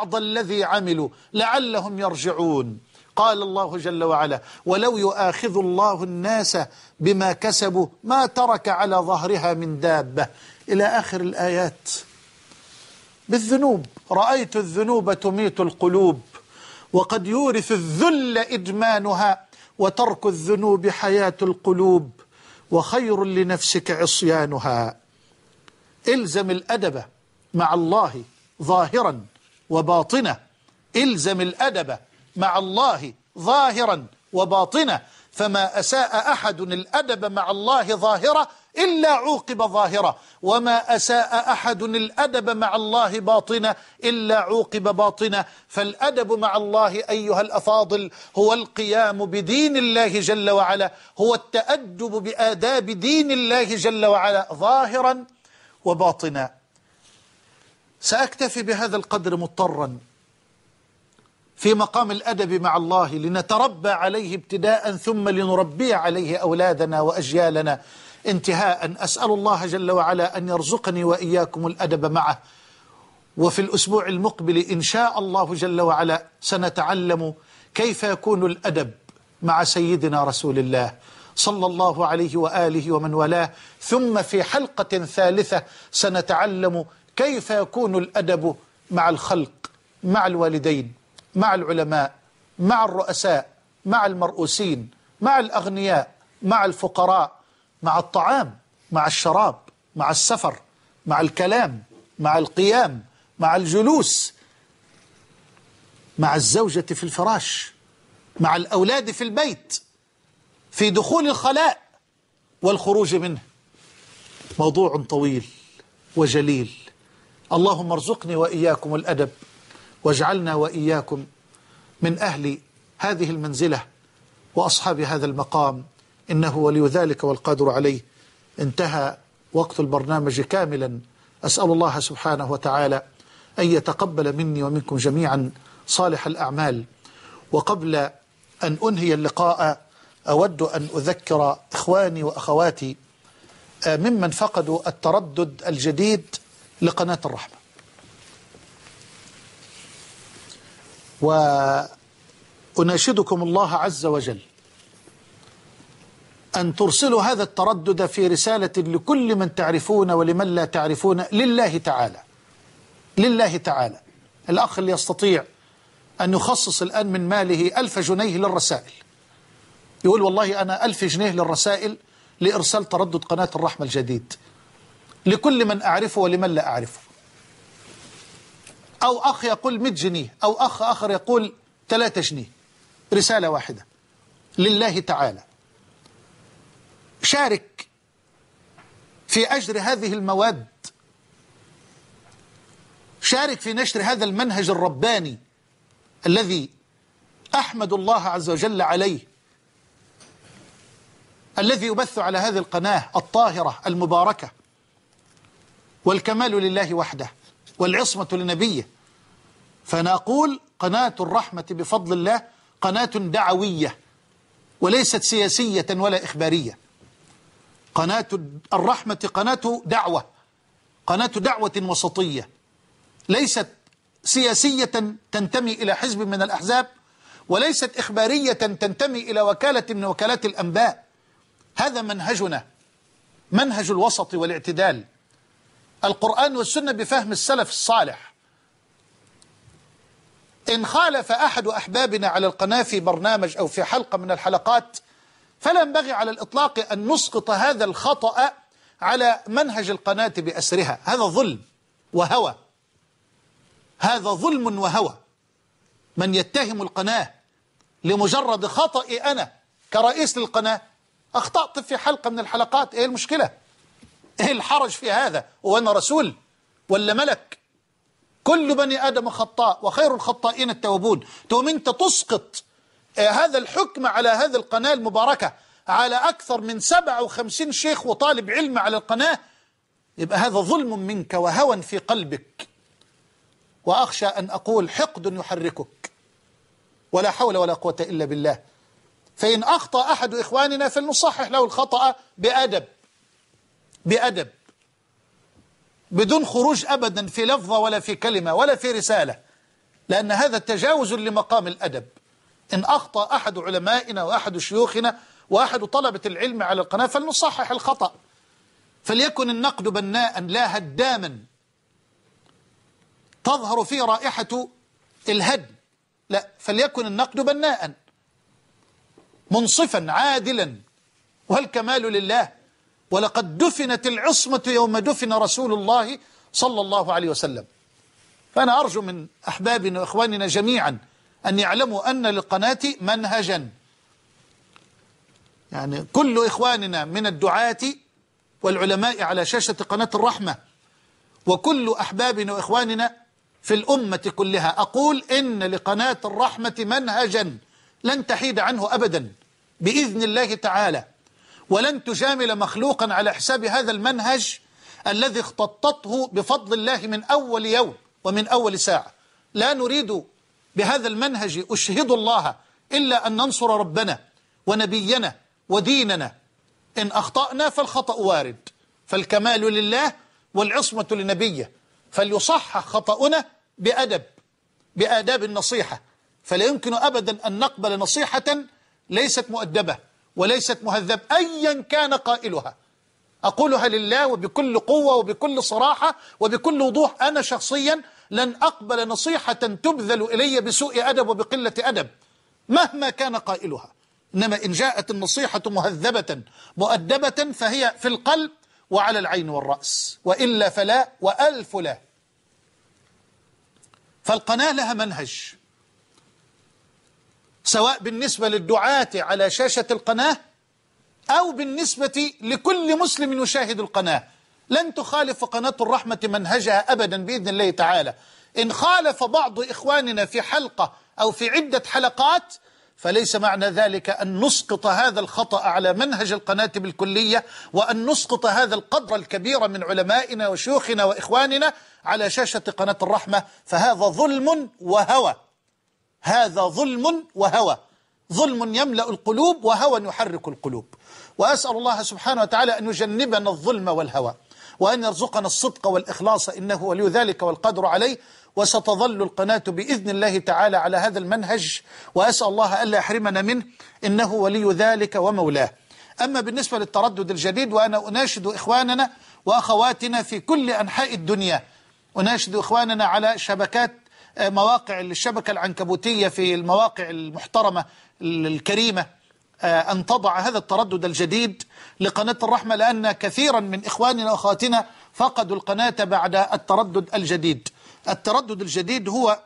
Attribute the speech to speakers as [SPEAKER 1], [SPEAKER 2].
[SPEAKER 1] بعض الذي عملوا لعلهم يرجعون. قال الله جل وعلا ولو يؤاخذ الله الناس بما كسبوا ما ترك على ظهرها من دابة. إلى آخر الآيات. بالذنوب رأيت الذنوب تميت القلوب وقد يورث الذل إدمانها وترك الذنوب حياة القلوب وخير لنفسك عصيانها. إلزم الأدب مع الله ظاهرا. وباطنا إلزم الأدب مع الله ظاهرا وباطنا فما أساء أحد الأدب مع الله ظاهرة إلا عوقب ظاهرة. وما أساء أحد الأدب مع الله باطنة إلا عوقب باطنة. فالأدب مع الله أيها الأفاضل هو القيام بدين الله جل وعلا. هو التأدب بآداب دين الله جل وعلا ظاهرا وباطنا. سأكتفي بهذا القدر مضطرا في مقام الأدب مع الله لنتربى عليه ابتداء ثم لنربي عليه أولادنا وأجيالنا. انتهاء أسأل الله جل وعلا أن يرزقني وإياكم الأدب معه. وفي الأسبوع المقبل إن شاء الله جل وعلا سنتعلم كيف يكون الأدب مع سيدنا رسول الله صلى الله عليه وآله ومن والاه. ثم في حلقة ثالثة سنتعلم كيف يكون الأدب مع الخلق مع الوالدين مع العلماء مع الرؤساء مع المرؤوسين مع الأغنياء مع الفقراء مع الطعام مع الشراب مع السفر مع الكلام مع القيام مع الجلوس مع الزوجة في الفراش مع الأولاد في البيت في دخول الخلاء والخروج منه. موضوع طويل وجليل. اللهم ارزقني وإياكم الأدب واجعلنا وإياكم من أهل هذه المنزلة وأصحاب هذا المقام. إنه ولي ذلك والقادر عليه. انتهى وقت البرنامج كاملا. أسأل الله سبحانه وتعالى أن يتقبل مني ومنكم جميعا صالح الأعمال. وقبل أن أنهي اللقاء أود أن أذكر إخواني وأخواتي ممن فقدوا التردد الجديد لقناة الرحمة. وأناشدكم الله عز وجل أن ترسلوا هذا التردد في رسالة لكل من تعرفون ولمن لا تعرفون لله تعالى. لله تعالى. الأخ اللي يستطيع أن يخصص الآن من ماله ألف جنيه للرسائل. يقول والله أنا ألف جنيه للرسائل لإرسال تردد قناة الرحمة الجديد. لكل من أعرفه ولمن لا أعرفه. أو أخ يقول 100 جنيه أو أخ آخر يقول 3 جنيه. رسالة واحدة. لله تعالى. شارك في أجر هذه المواد. شارك في نشر هذا المنهج الرباني الذي أحمد الله عز وجل عليه. الذي يبث على هذه القناة الطاهرة المباركة. والكمال لله وحده والعصمة لنبيه. فنقول قناة الرحمة بفضل الله قناة دعوية وليست سياسية ولا إخبارية. قناة الرحمة قناة دعوة قناة دعوة وسطية. ليست سياسية تنتمي إلى حزب من الأحزاب وليست إخبارية تنتمي إلى وكالة من وكالات الأنباء. هذا منهجنا منهج الوسط والاعتدال. القرآن والسنة بفهم السلف الصالح. إن خالف أحد أحبابنا على القناة في برنامج أو في حلقة من الحلقات فلا ينبغي على الإطلاق أن نسقط هذا الخطأ على منهج القناة بأسرها. هذا ظلم وهوى. هذا ظلم وهوى. من يتهم القناة لمجرد خطأ أنا كرئيس للقناة أخطأت في حلقة من الحلقات إيه المشكلة؟ إيه الحرج في هذا؟ وأنا رسول ولا ملك؟ كل بني آدم خطاء وخير الخطائين التوابون. تقوم أنت تسقط هذا الحكم على هذه القناة المباركة. على أكثر من 57 شيخ وطالب علم على القناة. يبقى هذا ظلم منك وهوى في قلبك. وأخشى أن أقول حقد يحركك. ولا حول ولا قوة إلا بالله. فإن أخطأ أحد إخواننا فلنصحح له الخطأ بأدب. بأدب بدون خروج أبدا في لفظة ولا في كلمة ولا في رسالة لأن هذا تجاوز لمقام الأدب. إن أخطأ أحد علمائنا وأحد شيوخنا وأحد طلبة العلم على القناة فلنصحح الخطأ. فليكن النقد بناء لا هداما. تظهر فيه رائحة الهدم. لا فليكن النقد بناء منصفا عادلا. والكمال لله؟ ولقد دفنت العصمة يوم دفن رسول الله صلى الله عليه وسلم. فأنا أرجو من أحبابنا وإخواننا جميعا أن يعلموا أن للقناة منهجا. يعني كل إخواننا من الدعاة والعلماء على شاشة قناة الرحمة وكل أحبابنا وإخواننا في الأمة كلها. أقول إن لقناة الرحمة منهجا لن تحيد عنه أبدا بإذن الله تعالى. ولن تجامل مخلوقا على حساب هذا المنهج الذي اختطته بفضل الله من أول يوم ومن أول ساعة. لا نريد بهذا المنهج أشهد الله إلا أن ننصر ربنا ونبينا وديننا. إن أخطأنا فالخطأ وارد فالكمال لله والعصمة لنبيه. فليصحح خطأنا بأدب بآداب النصيحة. فلا يمكن أبدا أن نقبل نصيحة ليست مؤدبة. وليست مهذبة أيا كان قائلها. أقولها لله وبكل قوة وبكل صراحة وبكل وضوح أنا شخصيا لن أقبل نصيحة تبذل إلي بسوء أدب وبقلة أدب مهما كان قائلها. إنما إن جاءت النصيحة مهذبة مؤدبة فهي في القلب وعلى العين والرأس وإلا فلا وألف لا. فالقناة لها منهج. سواء بالنسبة للدعاة على شاشة القناة أو بالنسبة لكل مسلم يشاهد القناة. لن تخالف قناة الرحمة منهجها أبدا بإذن الله تعالى. إن خالف بعض إخواننا في حلقة أو في عدة حلقات فليس معنى ذلك أن نسقط هذا الخطأ على منهج القناة بالكلية وأن نسقط هذا القدر الكبير من علمائنا وشيوخنا وإخواننا على شاشة قناة الرحمة. فهذا ظلم وهوى. هذا ظلم وهوى. ظلم يملأ القلوب وهوى يحرك القلوب. وأسأل الله سبحانه وتعالى أن يجنبنا الظلم والهوى. وأن يرزقنا الصدق والإخلاص إنه ولي ذلك والقدر عليه. وستظل القناة بإذن الله تعالى على هذا المنهج. وأسأل الله ألا يحرمنا منه. إنه ولي ذلك ومولاه. أما بالنسبة للتردد الجديد وأنا أناشد إخواننا وأخواتنا في كل أنحاء الدنيا. أناشد إخواننا على شبكات مواقع الشبكة العنكبوتية في المواقع المحترمة الكريمة أن تضع هذا التردد الجديد لقناة الرحمة لأن كثيرا من إخواننا وأخواتنا فقدوا القناة بعد التردد الجديد. التردد الجديد هو